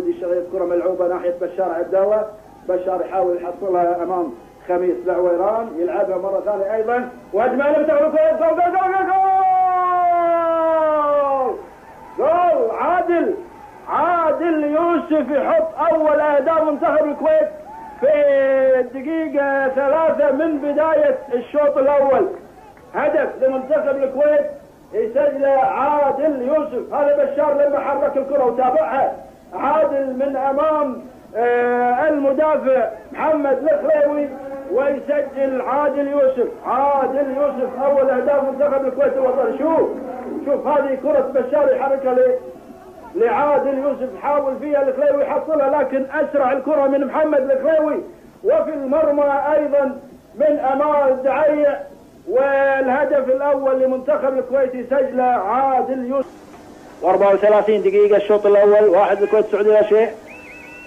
الشغيط كرة ملعوبة ناحية بشار الله. بشار يحاول يحصلها أمام خميس العويران يلعبها مرة ثانية أيضا. وهجمة لمتى جول جول جول جول جول. جول. عادل عادل يوسف يحط أول أهداف منتخب الكويت في الدقيقة ثلاثة من بداية الشوط الأول. هدف لمنتخب الكويت. يسجله عادل يوسف. هذا بشار لما حرك الكرة وتابعها. عادل من أمام آه المدافع محمد الخليوي ويسجل عادل يوسف. عادل يوسف أول أهداف منتخب الكويت الوطني. شوف شوف هذه كرة بشار ليه لعادل يوسف. حاول فيها الخليوي يحصلها لكن أسرع الكرة من محمد الخليوي. وفي المرمى أيضا من أمان الدعيع والهدف الأول لمنتخب الكويت سجله عادل يوسف. و34 دقيقة الشوط الأول واحد الكويت السعودية لا شيء.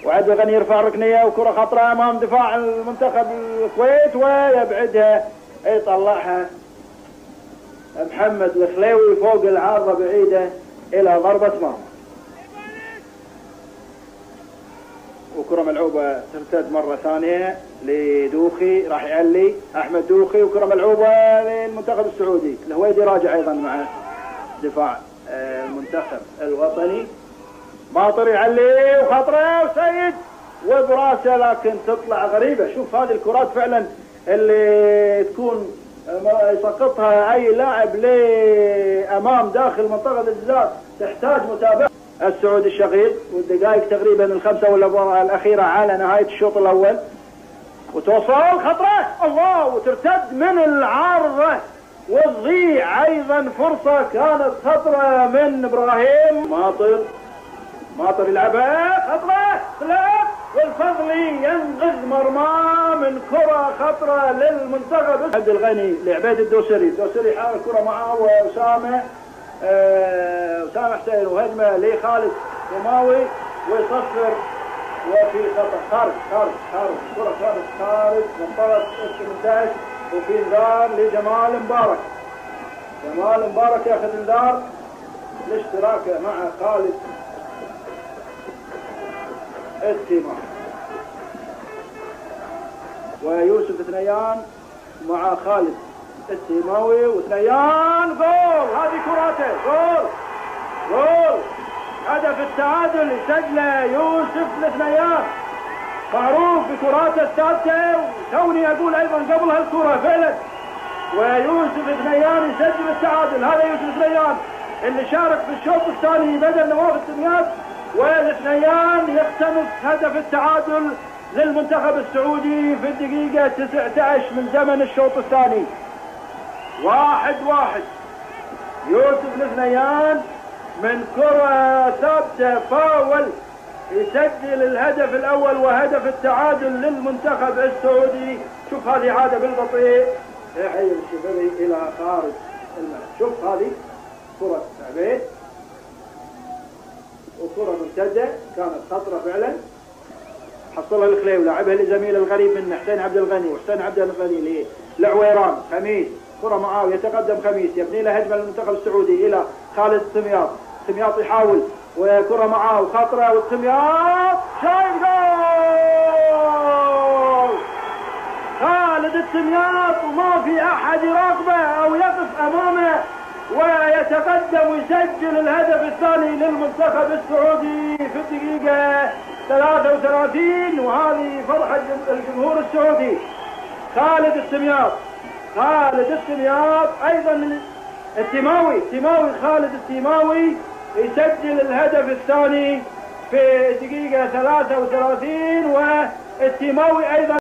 وعد الغني يرفع ركنية وكرة خطرة أمام دفاع المنتخب الكويت ويبعدها يطلعها محمد الخليوي فوق العارضة بعيدة إلى ضربة مرمى. وكرة ملعوبة ترتد مرة ثانية لدوخي راح يعلي أحمد دوخي وكرة ملعوبة للمنتخب السعودي. الهويدي راجع أيضا مع دفاع المنتخب الوطني. باطر يعلي وخطرة وسيد وبراسه لكن تطلع غريبة. شوف هذه الكرات فعلا اللي تكون يسقطها أي لاعب لأمام داخل منطقة الجزاء. تحتاج متابعة. السعودي الشقيق والدقائق تقريبا الخمسة ولا الأخيرة على نهاية الشوط الأول. وتوصل خطرة! الله! وترتد من العارضة. وتضيع أيضا فرصة كانت خطرة من إبراهيم. ماطر ماطر يلعبها خطرة. ثلاث والفضلي ينقذ مرماه من كرة خطرة للمنتخب. عبد الغني لعبيد الدوسري. الدوسري حاول كرة معاه وأسامة. أسامة حسين وهجمة لخالد رماوي ويصفر وفي خطأ خارج خارج خارج. كرة كانت خارج. منطقة 18 وفي انذار لجمال مبارك. جمال مبارك ياخذ انذار لاشتراكه مع خالد التيمان ويوسف ثنيان مع خالد التيماوي وثنيان جول! هذه كراته جول! جول! هدف التعادل يسجله يوسف الثنيان معروف بكراته الثابته وتوني أقول أيضا قبل هالكره فعلا. ويوسف ثنيان يسجل التعادل. هذا يوسف ثنيان اللي شارك في الشوط الثاني بدل نواف الدمياط والثنيان يقتنص هدف التعادل للمنتخب السعودي في الدقيقة 19 من زمن الشوط الثاني. واحد واحد. يوسف الثنيان من كرة ثابتة فاول يسجل الهدف الأول وهدف التعادل للمنتخب السعودي. شوف هذه عادة بالبطيء. يحيي الشبري إلى خارج الملعب. شوف هذه كرة عبيد وكرة مرتدة كانت خطرة فعلا. حصلها الخليوي لعبها لزميل الغريب منه حسين عبد الغني. وحسين عبد الغني لعويران. خميس. كرة معاه يتقدم خميس. يبني له هجمة للمنتخب السعودي إلى خالد سمياط. سمياط يحاول وكرة معاه وخطرة والسمياط شايل جول! خالد السمياط وما في أحد يراقبه أو يقف أمامه ويتقدم ويسجل الهدف الثاني للمنتخب السعودي في الدقيقة 33 وهذه فرحة الجمهور السعودي. خالد السمياط خالد السمياط أيضا. التيماوي التيماوي خالد التيماوي. يسجل الهدف الثاني في الدقيقة 33 والتيماوي أيضا